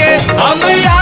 के हम यार